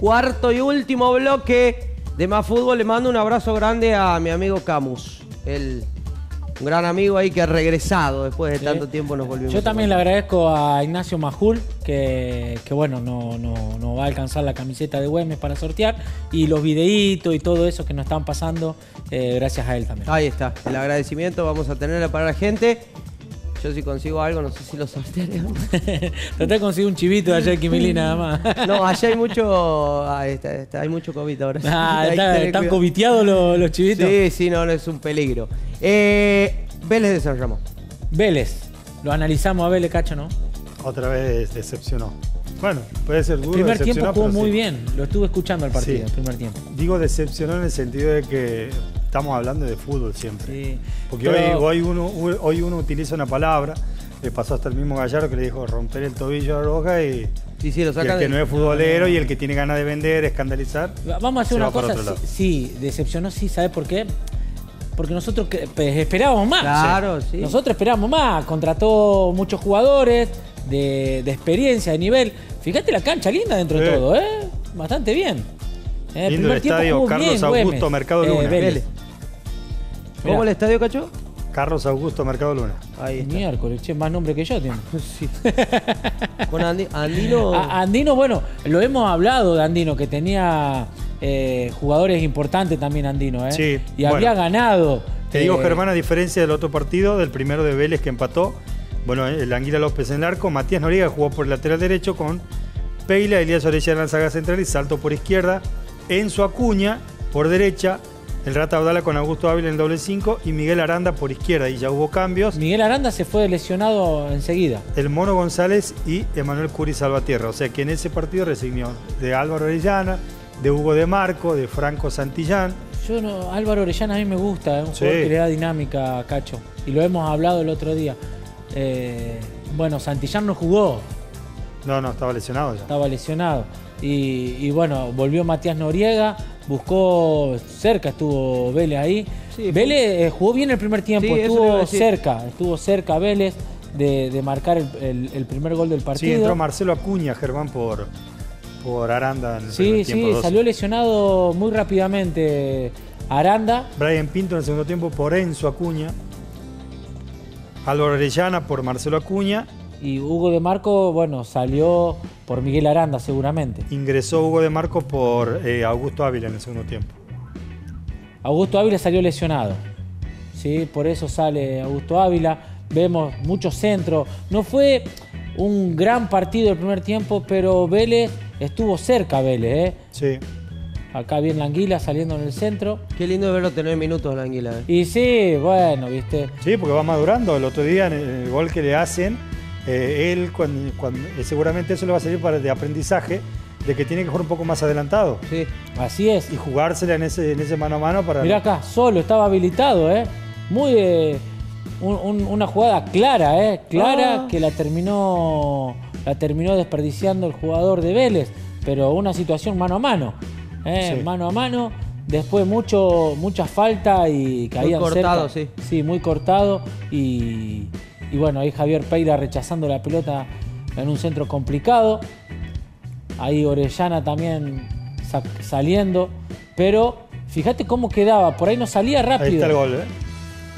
Cuarto y último bloque de Más Fútbol. Le mando un abrazo grande a mi amigo Camus. El, un gran amigo ahí que ha regresado después de Sí. tanto tiempo nos volvimos. Yo a también le agradezco a Ignacio Majul, que, que bueno, no, no, no va a alcanzar la camiseta de Güemes para sortear, y los videitos y todo eso que nos están pasando, eh, gracias a él también. Ahí está, el agradecimiento vamos a tenerle para la gente. Yo si consigo algo, no sé si lo sortearemos. Traté de conseguir un chivito de allá Quimilí nada más. No, allá hay mucho. ah, está- está- hay mucho COVID ahora. Ah, está- ¿Están coviteados los, los chivitos? Sí, sí, no, no es un peligro. Eh, Vélez de San Ramón. Vélez. Lo analizamos a Vélez, Cacho, ¿no? Otra vez decepcionó. Bueno, puede ser El duro. primer tiempo jugó muy sí. bien. Lo estuve escuchando el partido, Sí. el primer tiempo. Digo decepcionó en el sentido de que estamos hablando de fútbol siempre. Sí. Porque Pero- hoy, hoy, uno, hoy uno utiliza una palabra, le pasó hasta el mismo Gallardo que le dijo romper el tobillo a Roja y, Sí, sí, lo y sacan el que no es futbolero y el que tiene ganas de vender, escandalizar. Vamos a hacer una cosa. Sí, decepcionó, sí, ¿sabes por qué? Porque nosotros pues, esperábamos más. Claro, sí. Nosotros esperábamos más. Contrató muchos jugadores de, de experiencia, de nivel. Fíjate la cancha linda dentro de todo, ¿eh? Bastante bien. Eh, el Lindo primer el estadio, jugó Carlos bien, Augusto Güemes. Mercado Eh, Luna. Vélez. ¿Cómo Mirá. el estadio, Cacho? Carlos Augusto Mercado Luna. Ahí está. Miércoles, che, más nombre que yo tiene. Sí. Con Andi- Andino. A- Andino, bueno, lo hemos hablado de Andino, que tenía eh, jugadores importantes también Andino, ¿eh? Sí, Y había ganado. Te digo, eh, Germán, a diferencia del otro partido, del primero de Vélez que empató, bueno, el Anguila López en el arco, Matías Noriega jugó por el lateral derecho con Peila, Elías Orellana en la saga central y salto por izquierda, Enzo Acuña por derecha, el Rata Abdala con Augusto Ávila en el doble 5 y Miguel Aranda por izquierda. Y ya hubo cambios, Miguel Aranda se fue lesionado enseguida. el Mono González y Emanuel Curi Salvatierra. O sea que en ese partido recibió de Álvaro Orellana, de Hugo de Marco, de Franco Santillán. Yo no, Álvaro Orellana a mí me gusta, es un Sí. jugador que le da dinámica a Cacho. Y lo hemos hablado el otro día. Eh, bueno, Santillán no jugó, No, no, estaba lesionado ya. estaba lesionado. Y, y bueno, volvió Matías Noriega, buscó cerca, estuvo Vélez ahí. Sí, Vélez eh, jugó bien el primer tiempo, Sí, estuvo cerca, estuvo cerca Vélez de, de marcar el, el- el primer gol del Sí, partido. entró Marcelo Acuña, Germán, por, por Aranda en el Sí, sí, tiempo. dos. salió lesionado muy rápidamente Aranda. Brian Pinto en el segundo tiempo por Enzo Acuña. Álvaro por Marcelo Acuña. Y Hugo de Marco, bueno, salió por Miguel Aranda seguramente. Ingresó Hugo de Marco por eh, Augusto Ávila en el segundo tiempo. Augusto Ávila salió lesionado. ¿sí? Por eso sale Augusto Ávila. Vemos muchos centros. No fue un gran partido el primer tiempo, pero Vélez estuvo cerca, Vélez. ¿eh? Sí. Acá bien la anguila saliendo en el centro. Qué lindo verlo tener minutos la anguila. eh. Y sí, bueno, viste. Sí, porque va madurando. El otro día en el gol que le hacen, eh, él cuando, cuando- eh, seguramente eso le va a servir para de aprendizaje de que tiene que jugar un poco más adelantado Sí. Así es. y jugársela en ese, en ese mano a mano para. Mirá acá, solo estaba habilitado, ¿eh? Muy. eh, un- un- una jugada clara, ¿eh? Clara Ah. que la terminó, la terminó desperdiciando el jugador de Vélez, pero una situación mano a mano. ¿eh? Sí. Mano a mano. Después mucho, mucha falta y caían cortado, cerca. sí. Sí, muy cortado. Y, y bueno, ahí Javier Peira rechazando la pelota en un centro complicado. Ahí Orellana también sa- saliendo. Pero fíjate cómo quedaba. Por ahí no salía rápido. Ahí está el gol, ¿eh?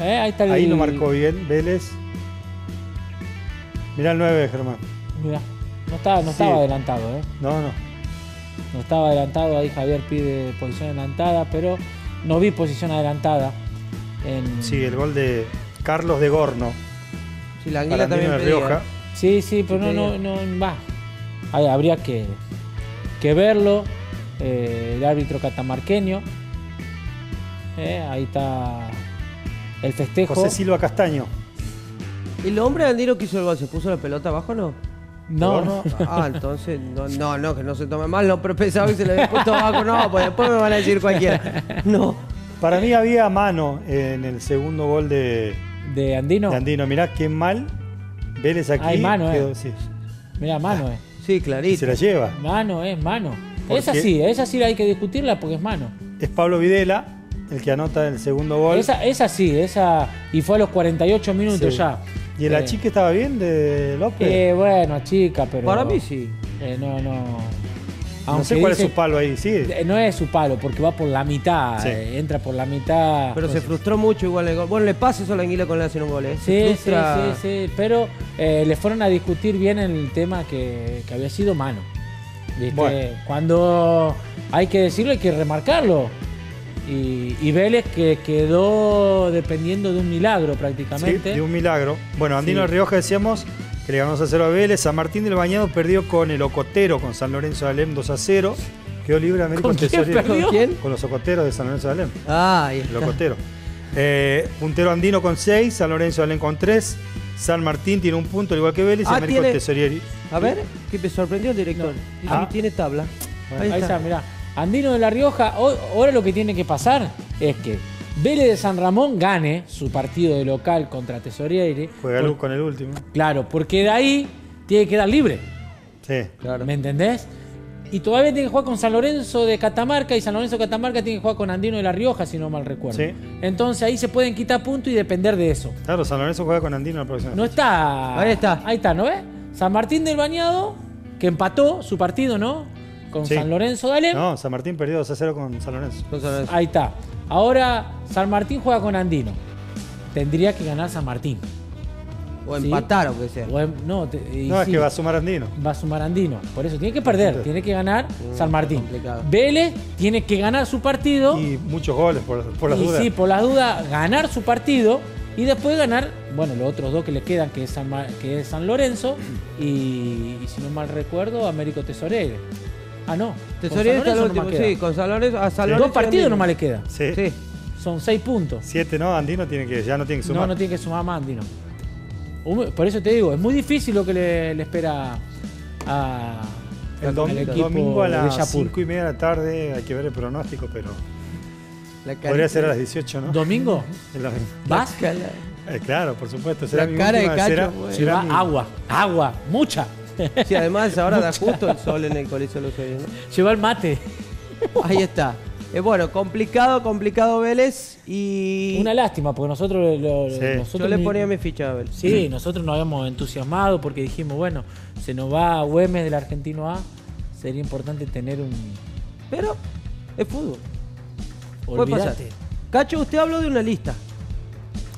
Eh, Ahí está el Ahí lo marcó bien Vélez. Mirá el 9, Germán. Mirá, no estaba, no Sí. estaba adelantado, ¿eh? No, no. No estaba adelantado. Ahí Javier pide posición adelantada, pero no vi posición adelantada. En... Sí, el gol de Carlos de Gorno. Sí, la anguila Para también de pedía. Rioja. Sí, sí, pero Sí, no, no, no, va. Ahí habría que, que verlo. Eh, el árbitro catamarqueño. Eh, ahí está el festejo. José Silva Castaño. ¿Y el hombre de Andino que hizo el gol? ¿Se puso la pelota abajo o no? no, no. Ah, entonces, no, no, no, que no se tome mal, no, pero pensaba que se le había puesto abajo, no, pues después me van a decir cualquiera. No. Para mí había mano en el segundo gol de, De Andino. de Andino. Mirá qué mal. Vélez aquí. Hay mano, quedó- eh. sí. Mira, mano, eh. Sí, Y clarito. se la lleva. Mano, es mano. ¿Por Esa sí, esa sí hay que discutirla porque es mano. Es Pablo Videla el que anota el segundo gol. Esa, esa sí, esa. Y fue a los 48 minutos Sí. ya. ¿Y el Eh, achique estaba bien de López? Eh, bueno, chica, pero. Para mí sí. eh, no, no. No sé Aunque cuál es su palo ahí, sí. Eh, No es su palo, porque va por la mitad. Sí. eh, entra por la mitad. Pero se frustró mucho igual el gol. Bueno, le pasa eso a la Anguila con le hacen un gol, ¿eh? Sí, sí, sí, sí. Pero eh, le fueron a discutir bien el tema que, que había sido mano. ¿Viste? Bueno. Cuando hay que decirlo, hay que remarcarlo. Y, y Vélez que quedó dependiendo de un milagro Sí, prácticamente. de un milagro. Bueno, Andino Sí. de Rioja decíamos que le ganamos a 0 a Vélez. San Martín del Bañado perdió con el Ocotero, con San Lorenzo de Alem 2 a 0. Quedó libre Américo ¿Con quién? ¿Con quién? Con los Ocoteros de San Lorenzo de Alem. Ah, ahí El está. Ocotero. Eh, puntero Andino con 6, San Lorenzo de Alem con 3. San Martín tiene un punto, al igual que Vélez, y Ah, Américo tiene- Tesorieri. A ver, que me sorprendió el director. No. Dice Ah. que tiene tabla. Bueno, ahí, Ahí está. está, mirá. Andino de La Rioja, ho- ahora lo que tiene que pasar es que Vélez de San Ramón gane su partido de local contra Tesorieri. Juega Por- Luz con el último. Claro, porque de ahí tiene que quedar libre. Sí. Claro. ¿Me entendés? Y todavía tiene que jugar con San Lorenzo de Catamarca y San Lorenzo de Catamarca tiene que jugar con Andino de La Rioja, si no mal recuerdo. Sí. Entonces ahí se pueden quitar puntos y depender de eso. Claro, San Lorenzo juega con Andino la próxima. No está. Ahí está. Ahí está, ¿no ves? San Martín del Bañado, que empató su partido, ¿no? Con Sí. San Lorenzo de Alem. No, San Martín perdió 2 a 0 con San Lorenzo. Ahí está. Ahora San Martín juega con Andino. Tendría que ganar San Martín. o ¿sí? empatar o que sea. O em- no, te- y No, es sí. que va a sumar Andino. va a sumar Andino. Por eso tiene que perder, tiene que ganar San Martín. Vélez tiene que ganar su partido y, Y muchos goles por, por las dudas. sí, por las dudas, ganar su partido y después ganar, bueno, los otros dos que le quedan, que es San, que es San Lorenzo y, y si no mal recuerdo, Américo Tesorero. Ah, no. San está el Lorenzo último, sí, con San Lorenzo. A. Lorenzo Dos partidos nomás le queda. Sí. Sí. Son seis puntos. Siete no, Andino tiene que, ya no tiene que sumar. No, no tiene que sumar más Andino. Por eso te digo, es muy difícil lo que le, le espera a, El al domingo, equipo domingo a las Yapur. 5 y media de la tarde, hay que ver el pronóstico, pero podría ser a las 18, ¿no? ¿Domingo? ¿Vas? Eh, claro, por supuesto. Será La mi cara de Cacho, será- va mi- agua, agua, mucha. Sí, además ahora da justo el sol en el Coliseo de los Sueños, ¿no? Lleva el mate. Ahí está. Eh, bueno, complicado, complicado Vélez y Una lástima, porque nosotros, lo- Sí. nosotros yo le ni- ponía mi ficha a Vélez. Sí, nosotros nos habíamos entusiasmado porque dijimos, bueno, se nos va a Güemes del Argentino A, sería importante tener un... Pero es fútbol. Puede pasar. Olvídate. Cacho, usted habló de una lista.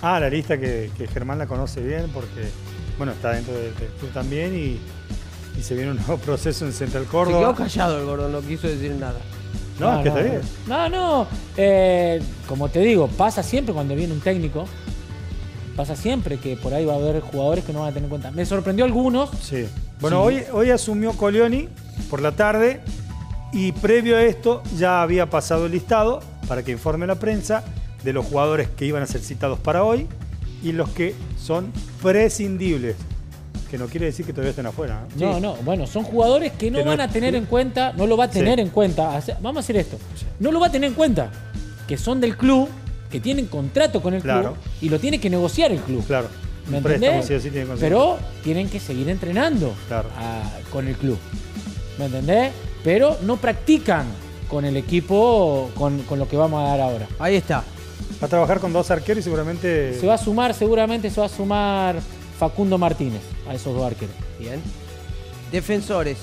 Ah, la lista que, que Germán la conoce bien porque, bueno, está dentro del, club también y, y se viene un nuevo proceso en Central Se quedó Córdoba. callado el gordo, no quiso decir nada. No, es que está bien. No, no. eh, como te digo, pasa siempre cuando viene un técnico. Pasa siempre que por ahí va a haber jugadores que no van a tener en cuenta. Me sorprendió algunos. Sí. Bueno, Sí. Hoy, hoy asumió Colioni por la tarde y previo a esto ya había pasado el listado para que informe la prensa de los jugadores que iban a ser citados para hoy y los que son prescindibles. Que no quiere decir que todavía estén afuera. ¿eh? No, no, bueno, son jugadores que no Que no- van a tener en cuenta, no lo va a tener en cuenta. Vamos a hacer esto. No lo va a tener en cuenta. Que son del club, que tienen contrato con el Claro. club y lo tiene que negociar el club. Claro. ¿Me préstamo entendés? sí o sí tiene que conseguir. Pero tienen que seguir entrenando Claro. a- con el club. ¿Me entendés? Pero no practican con el equipo, con, con lo que vamos a dar ahora. Ahí está. Va a trabajar con dos arqueros y seguramente. Se va a sumar, seguramente se va a sumar Facundo Martínez a esos dos arqueros. Bien. Defensores.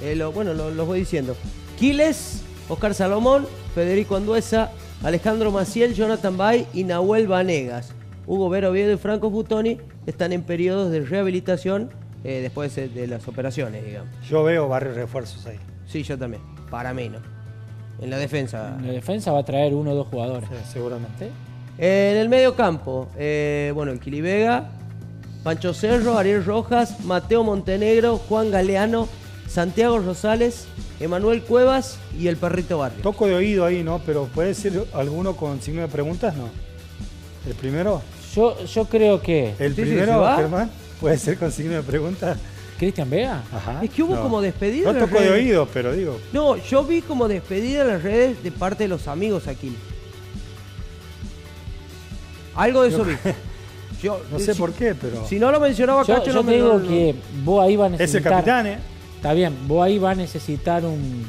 Eh, lo- bueno, lo- los voy diciendo. Quiles, Oscar Salomón, Federico Anduesa, Alejandro Maciel, Jonathan Bay y Nahuel Vanegas. Hugo Vero Oviedo y Franco Futoni están en periodos de rehabilitación eh, después de, de las operaciones, digamos. Yo veo varios refuerzos ahí. Sí, yo también. Para mí, ¿no? En la defensa. En la defensa va a traer uno o dos jugadores. Sí, seguramente. Eh, en el medio campo, eh, bueno, el Kili Vega, Pancho Cerro, Ariel Rojas, Mateo Montenegro, Juan Galeano, Santiago Rosales, Emanuel Cuevas y el Perrito Barrio. Toco de oído ahí, ¿no? Pero puede ser alguno con signo de preguntas, ¿no? ¿El primero? Yo, yo creo que. ¿El Sí, sí, primero. Germán? ¿Puede ser con signo de preguntas? ¿Cristian Vega? Ajá. Es que hubo No. como despedida. No en las toco de oído, pero digo. No, yo vi como despedida en las redes de parte de los amigos aquí. Algo de eso vi. Yo, No sé si- por qué, pero. Si no lo mencionaba Yo, Cacho, yo no te me digo no- que vos ahí vas a es necesitar. el capitán, ¿eh? Está bien, vos ahí vas a necesitar un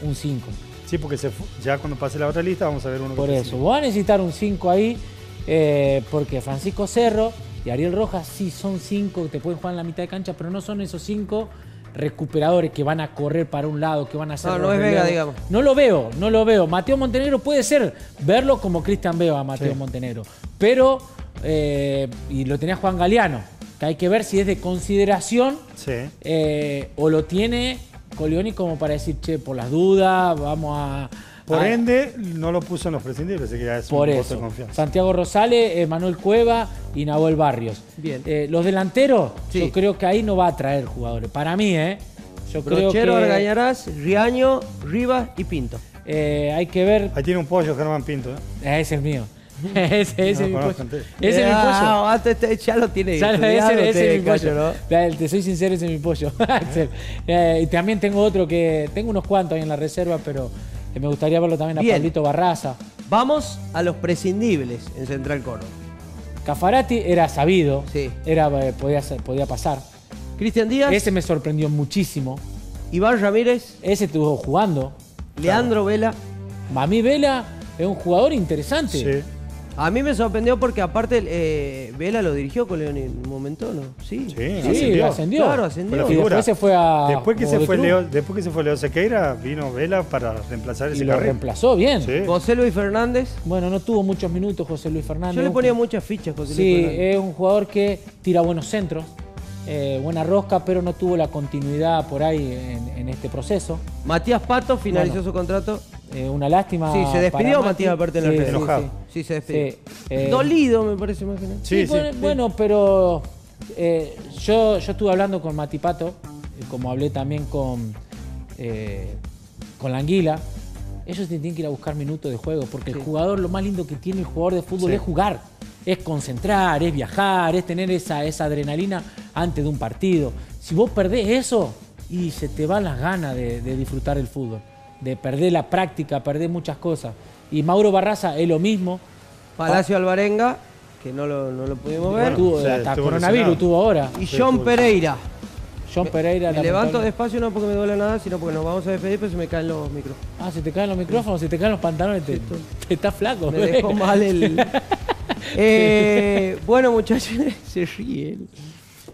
un 5. Sí, porque se ya cuando pase la otra lista vamos a ver uno Por que eso, vos vas a necesitar un 5 ahí, eh, porque Francisco Cerro y Ariel Rojas sí son cinco que te pueden jugar en la mitad de cancha, pero no son esos cinco recuperadores que van a correr para un lado, que van a hacer. No, no es Vega, digamos. No lo veo, no lo veo. Mateo Montenegro puede ser verlo como Cristian Beba, Mateo Sí. Montenegro. Pero, eh, y lo tenía Juan Galeano, que hay que ver si es de consideración Sí. eh, o lo tiene Colioni como para decir, che, por las dudas, vamos a. Por a- ende, no lo puso en los prescindibles, así que ya es por un voto eso. de confianza. Santiago Rosales, eh, Manuel Cueva y Nahuel Barrios. Bien. Eh, los delanteros, Sí. yo creo que ahí no va a traer jugadores. Para mí, ¿eh? Yo creo Brochero, que Argañarás, Riaño, Rivas y Pinto. eh, hay que ver. Ahí tiene un pollo Germán Pinto. ¿eh? Eh, es mío. ese ese es No mi pollo. Ese es mi pollo. Ah, ah, te- te- ya lo tiene. Ya, ese, es mi pollo. ¿no? Te soy sincero, ese es mi pollo. Axel. Eh, y también tengo otro que. Tengo unos cuantos ahí en la reserva, pero eh, me gustaría verlo también a Bien. Pablito Barraza. Vamos a los prescindibles en Central Córdoba. Cafarati era sabido. Sí. Era, eh, podía, ser- podía pasar. Cristian Díaz, Ese me sorprendió muchísimo. Iván Ramírez, Ese estuvo jugando. Leandro Vela. Mami Vela es un jugador interesante. Sí. A mí me sorprendió porque aparte eh, Vela lo dirigió con León en un momento, ¿no? Sí. Sí, Sí, ascendió. ascendió. Claro, ascendió. Y después se fue a. Después que, se fue Leo, después que se fue Leo Sequeira, vino Vela para reemplazar Y ese lo carril. reemplazó bien. Sí. José Luis Fernández. Bueno, no tuvo muchos minutos José Luis Fernández. Yo le ponía muchas fichas, José Luis Sí, Fernández. es un jugador que tira buenos centros, eh, buena rosca, pero no tuvo la continuidad por ahí en, en este proceso. Matías Pato finalizó Bueno. su contrato. Eh, una lástima. Sí, se despidió para Mati. Matías aparte en la Sí, sí, Enojado. sí. Sí, se despidió. Sí, eh, Dolido, me parece más que nada. Sí, sí. bueno, bueno, pero eh, yo, yo estuve hablando con Mati Pato, como hablé también con, eh, con la Anguila. Ellos tienen que ir a buscar minutos de juego, porque el jugador, lo más lindo que tiene el jugador de fútbol Sí. es jugar, es concentrar, es viajar, es tener esa, esa adrenalina antes de un partido. Si vos perdés eso, y se te van las ganas de, de disfrutar el fútbol, de perder la práctica, perder muchas cosas. Y Mauro Barraza es lo mismo. Palacio Alvarenga, que no lo, no lo pudimos ver. tuvo, sí, hasta coronavirus lesionado. tuvo ahora. y John Pereira. John Pereira. Me levanto despacio no porque me duele nada, sino porque nos vamos a despedir, pero se me caen los micros. Ah, se te caen los micrófonos, se te caen los pantalones, te, te estás flaco. Me dejó mal el. Eh, bueno, muchachos, se ríen.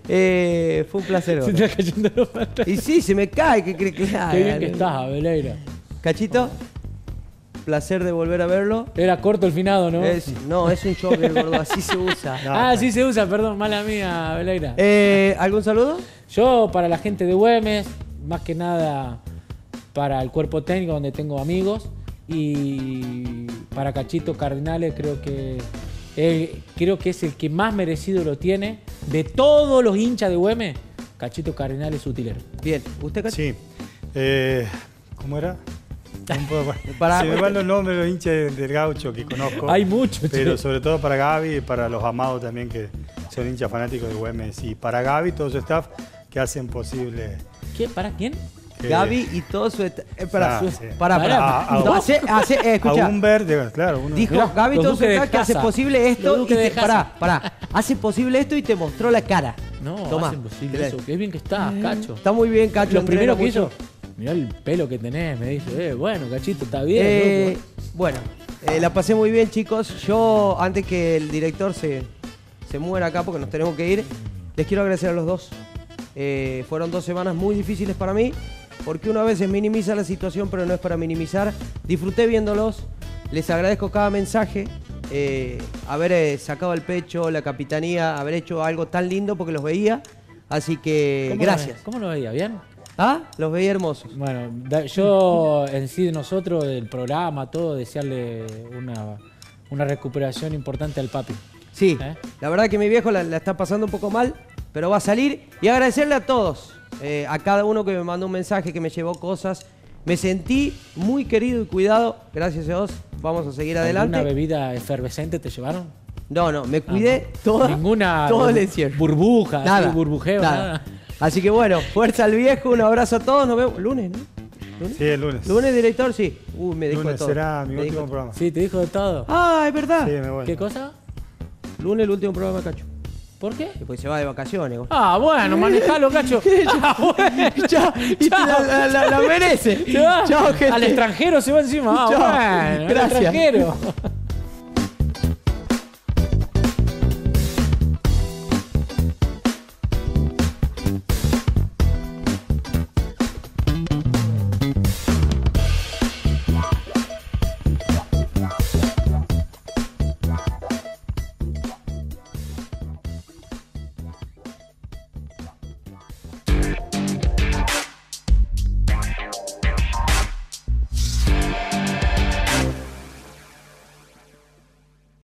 Eh, fue un placer. Se están cayendo los pantalones. Y sí, se me cae, ¿qué crees que? Qué bien que estás, Abeleira. Cachito, placer de volver a verlo. Era corto el finado, ¿no? Es- no, es un choque, gordo, así se usa. ah, sí se usa, perdón, mala mía, Abeleira. Eh, ¿Algún saludo? Yo, para la gente de Güemes, más que nada para el cuerpo técnico, donde tengo amigos, y para Cachito Cardinales, creo que, eh, creo que es el que más merecido lo tiene de todos los hinchas de Güemes. Cachito Cardinales es utilero. Bien, ¿usted, Cachito? Sí. Eh, ¿Cómo era? Para- Se me van los nombres de los hinchas del gaucho que conozco. Hay muchos, Pero che. sobre todo para Gaby y para los amados también que son hinchas fanáticos de Güemes. Y para Gaby y todo su staff que hacen posible. ¿Qué? ¿Para quién? que- Gaby y todo su... Eh, Ah, su- sí. pará, pará. A- a- No, hace- hace- eh, A un verde, claro. Uno, Dijo Gaby todo su staff que hace posible esto y te, pará, pará. Hace posible esto y te mostró la cara. No, Tomá. hace imposible eso. Qué bien que estás, Cacho. Está muy bien, Cacho. Lo primero que mucho. hizo, mirá el pelo que tenés, me dice, eh, bueno, Cachito, está bien, Eh, loco. bueno, eh, la pasé muy bien, chicos. Yo, antes que el director se, se muera acá, porque nos tenemos que ir, les quiero agradecer a los dos. Eh, fueron dos semanas muy difíciles para mí, porque una vez se minimiza la situación, pero no es para minimizar. Disfruté viéndolos, les agradezco cada mensaje, eh, haber eh, sacado el pecho, la capitanía, haber hecho algo tan lindo porque los veía. Así que ¿Cómo lo gracias. ¿Cómo lo veía? ¿Bien? ¿Ah? Los veía hermosos. Bueno, yo en sí de nosotros, del programa, todo, desearle una, una recuperación importante al papi. Sí, ¿Eh? la verdad que mi viejo la, la está pasando un poco mal, pero va a salir. Y agradecerle a todos, eh, a cada uno que me mandó un mensaje, que me llevó cosas. Me sentí muy querido y cuidado. Gracias a Dios. Vamos a seguir ¿Alguna adelante. bebida efervescente te llevaron? No, no, me cuidé toda, Ninguna todo el encierro. burbuja, así, Nada, burbujeo, nada. Así que bueno, fuerza al viejo, un abrazo a todos. Nos vemos lunes, ¿no? ¿Lunes? Sí, el lunes. ¿Lunes, director? Sí. Uy, me dijo de Lunes todo. será mi Me último dijo- programa. Sí, te dijo de todo. Ah, es verdad. Sí, me voy. ¿Qué cosa? Lunes el último programa, Cacho. ¿Por qué? Después se va de vacaciones. Ah, bueno, manejalo, cacho. Ah, bueno. Chao, la, la- la- merece. Chao, gente. Al extranjero se va encima. Ah, Chao. bueno, al Gracias. extranjero.